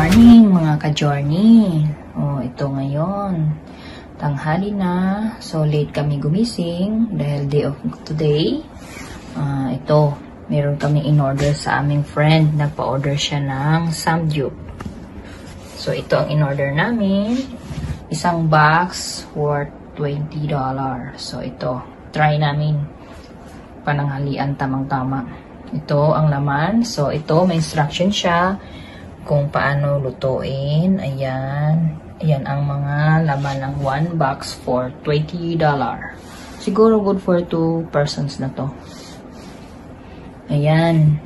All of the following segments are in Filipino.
morning mga ka-journey. Oh, ito ngayon. Tanghali na. So, late kami gumising dahil day of today. Uh, ito, meron kami in-order sa aming friend. Nagpa-order siya ng samgyup. So, ito ang in-order namin. Isang box worth $20. So, ito. Try namin. Pananghalian tamang-tama. Ito ang laman. So, ito, may instruction siya kung paano lutuin. Ayan. Ayan ang mga laman ng one box for $20. Siguro good for two persons na to. Ayan.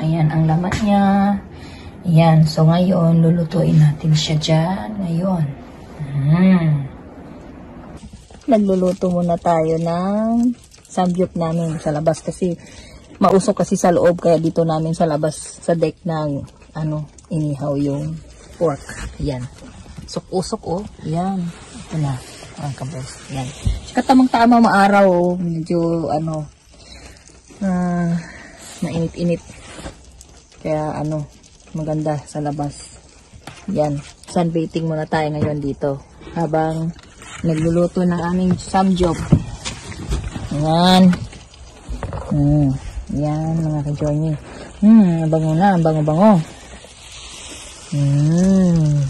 Ayan ang laman niya. Ayan. So, ngayon, lulutuin natin siya dyan. Ngayon. Hmm. Nagluluto muna tayo ng samgyup namin sa labas kasi mausok kasi sa loob kaya dito namin sa labas sa deck ng ano inihaw yung pork. Yan. Usok-usok oh. Yan. Ito na. Ang kabos. Yan. Saka tamang-tama maaraw oh. Medyo ano uh, mainit-init. Kaya ano maganda sa labas. Yan. Sunbathing muna tayo ngayon dito. Habang nagluluto ng aming samjob. Yan. Hmm. Yan, mga ka-journey. Hmm, bango na, bango-bango. Hmm.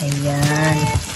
Ayan.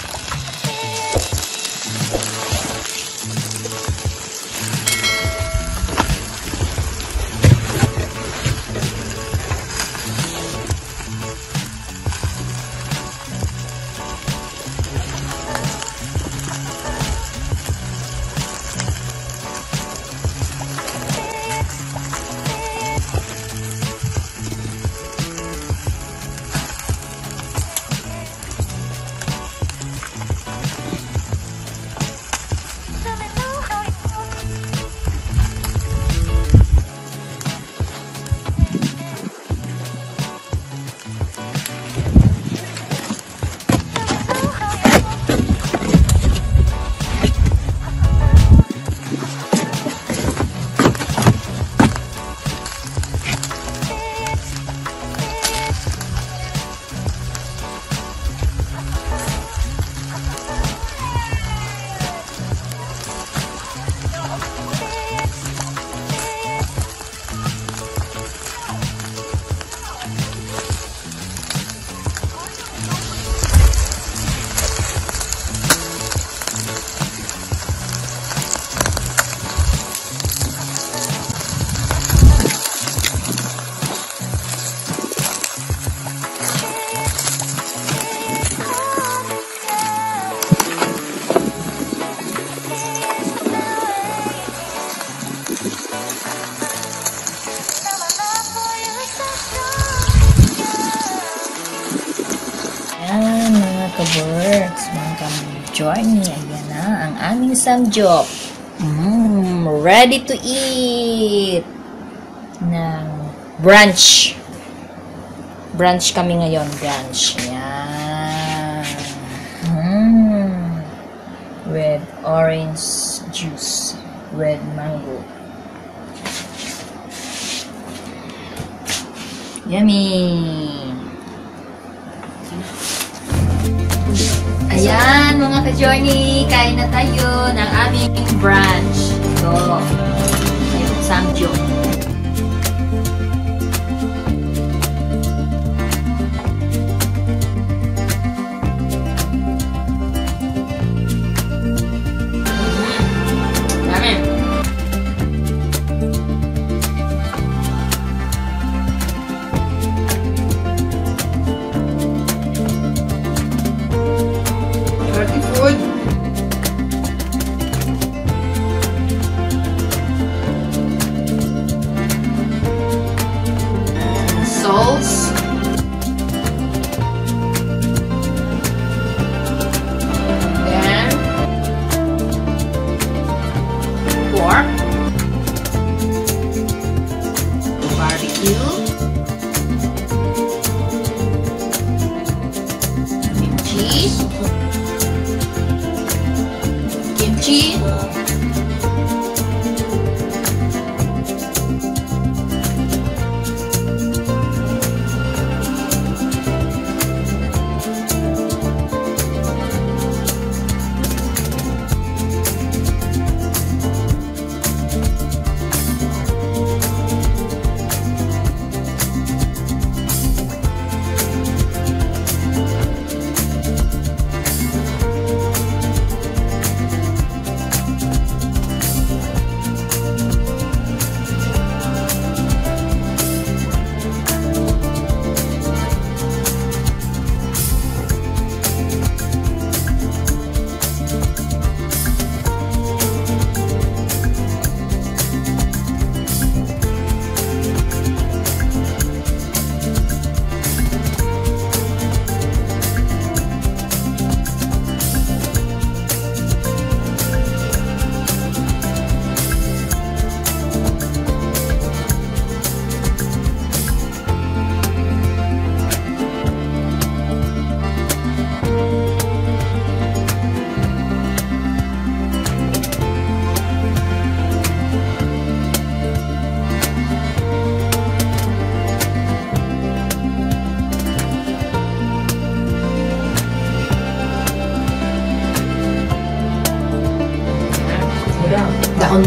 Ang aming samjop. Mm, ready to eat! Ng brunch. Brunch kami ngayon, brunch. Ayan. Mm, with orange juice. Red mango. Yummy! Ayan, mga ka-journey, kain na tayo ng aming brunch. Ito, yung samgyup.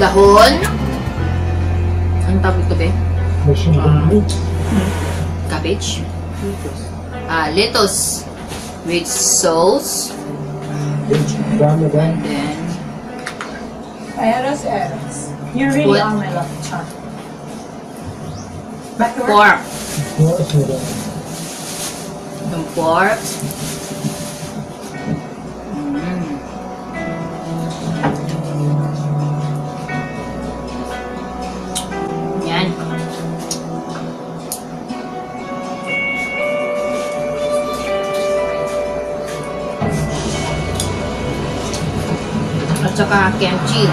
Dahon-dahon. Anong tawag ito, be? Cabbage. Ah, lettuce. With sauce. And then, Eros, Eros. You really What? are my lucky charm. Back to work. pork. Yung pork. Kimchi.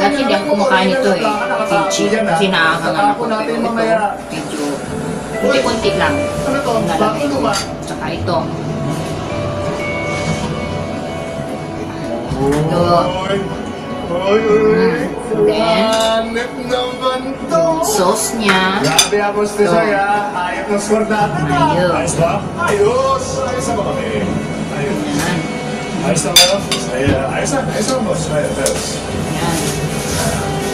Dati hindi ako kumakain nito eh. Kimchi. Kasi nakakangan ako. Pero ito, medyo kunti-kunti lang. Ano Bago ko. Tsaka ito. Ito. Mm. Then? Sauce niya. Grabe ako sa Ito. saya. Ayop ng score natin. Ayos. Ayos? Ayos. Ayos na ba kami? Ayos. Ayos na ba? Ay- Ayos na. Ayos na, boss. Ayos. Ayos. Yan.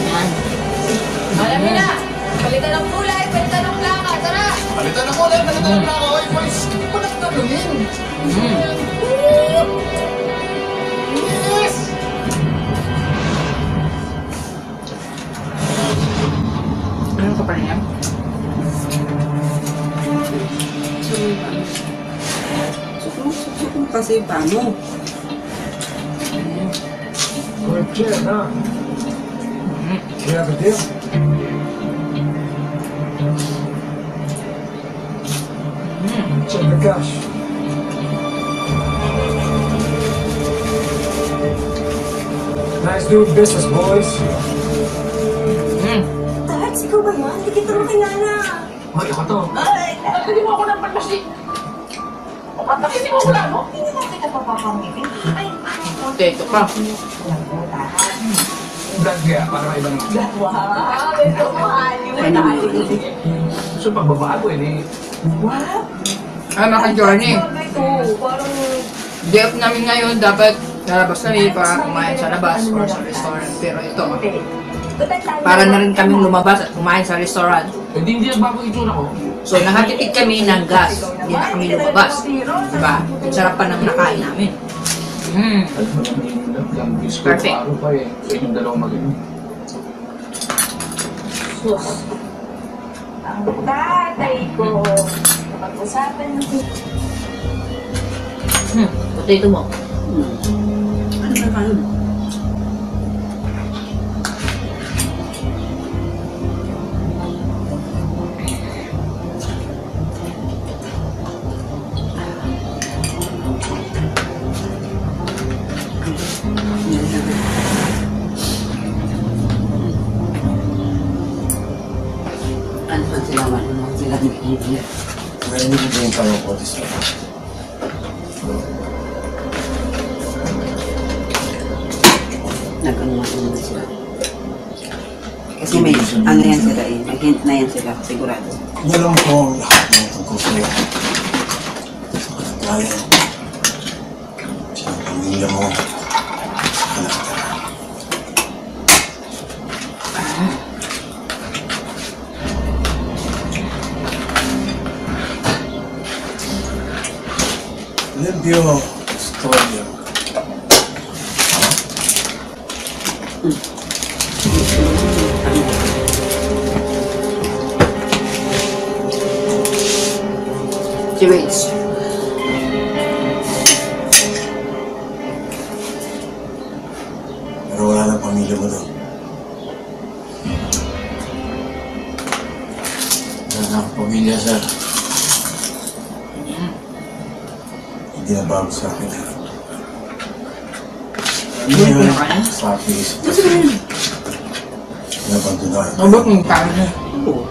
Yan. Alam niyo na, palitan ng kulay, palitan ng plaka, tara! Palitan ako ulit. Palitan na ako. Hoy, boys. Hindi ko lang tanungin. Mm. Yes! Ano ka pa rin yan? Susunod kasi paano? Good chair, huh? You have a deal? Mm. Check the cash. Nice doing business, boys. Mm. Alex, ikaw ba yan? Hindi kita makilala. Hoy, ako to. Ay, hindi mo ako ng pagpasi. Pagpasi mo wala, no? Hindi naman kita papapamili. Ay, Potato pa. Vlog kaya, para may ibang... wow, ito mo, mo So, pagbabago eh. What? Ah, mga journey. Ito, parang... Day off namin ngayon, dapat lalabas kami para kumain sa labas or sa restaurant. Pero ito, para na rin kaming lumabas at kumain sa restaurant. Hindi, hindi nagbago itsura ko. So, nakatipid kami ng gas. Hindi na kami lumabas. Diba? Ang sarap pa ng nakain namin. Mm. Perfect. Ano pa eh, sa inyong dalawang magaling. Sus. Ang tatay ko. Kapag-usapan natin. Hmm. Potato mo. Ano ba Kasi may, ano yan sila eh, may hint na yan sila, sigurado. Alam ko ang lahat ng tungkol sa'yo. Sa kalagayan. Sa pamilya mo. Sa kalagayan. Limpyo. Storya. Si Rage. Pero wala nang pamilya mo doon. Wala na pamilya, sir. Hindi na bago sa akin. Hindi Ano na yung kanya? sa akin. Nabandunan. Ano ba kung kaya na? Oo.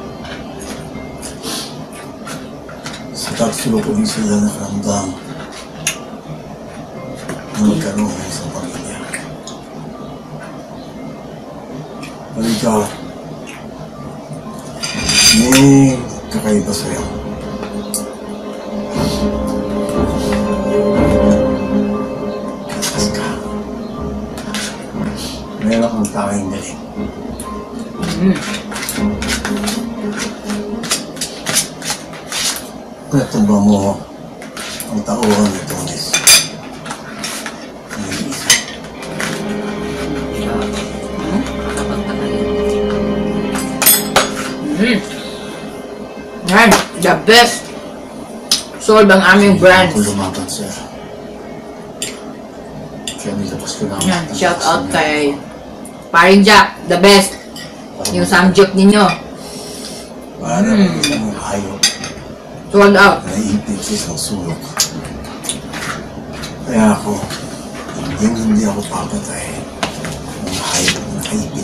Sa tagsulo ko din sila nakaramdam na magkaroon ng isang pamilya. Halika. May kakaiba sa'yo. Kaskas ka. Meron kang tanging galing. Mm. Natumba mo ang taon ni Tonis. Mm. Yan, the best. Sold ang aming brands. Ako lumaban, sir. Kaya nilabas ko lang. Yan, shout out kay Paring Jack, the best. Yung samjuk ninyo. Para Mm. Isang hayop Sold out. na ipit sa isang sulok. Kaya ako, hindi hindi ako papatay ng hayop na kaipit